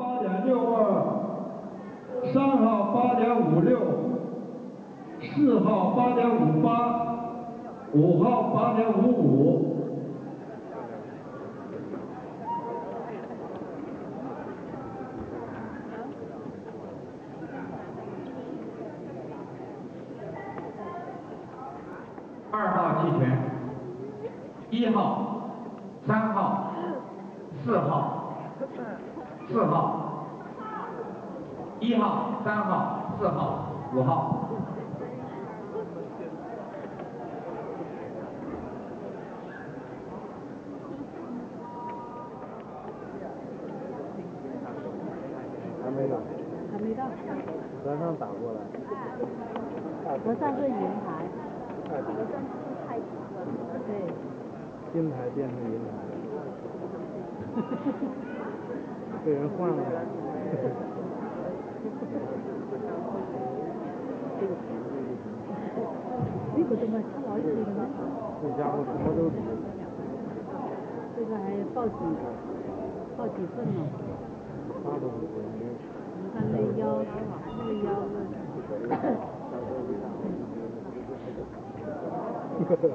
八点六二，三号八点五六，四号八点五八，五号八点五五，二号弃权，一号，三号，四号。四号，一号，三号，四号，五号。还没有。还没到。和尚打过来。和尚是银牌。和尚是太极。对。金牌变成银牌。被人换了，这个怎么老几个这家伙什么都懂。这个还报几报几份呢？那都不贵。你看那腰，那个腰啊。呵呵。呵呵。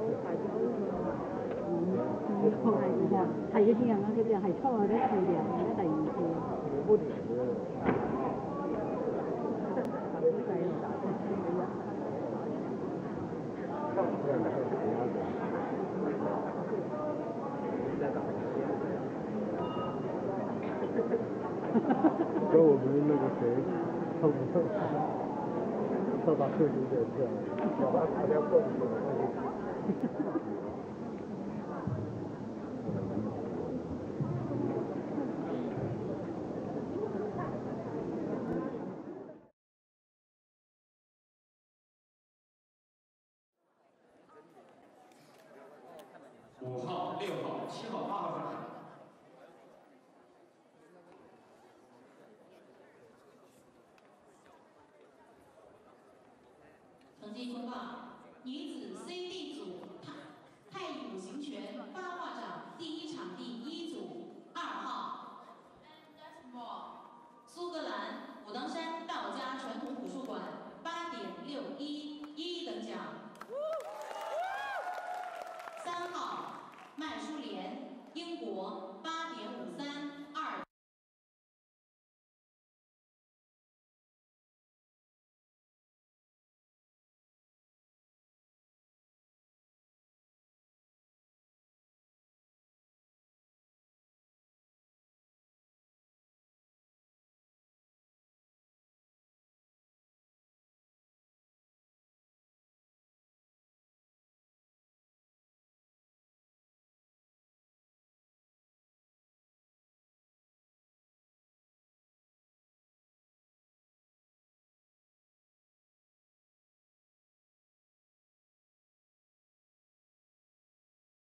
嗯，好啊，你看，还要听啊，他这还抽我的周围那个谁，他他他他把车给撞了，给他打电话去通报，女子 C、D 组太太乙五行拳八卦掌第一场第一。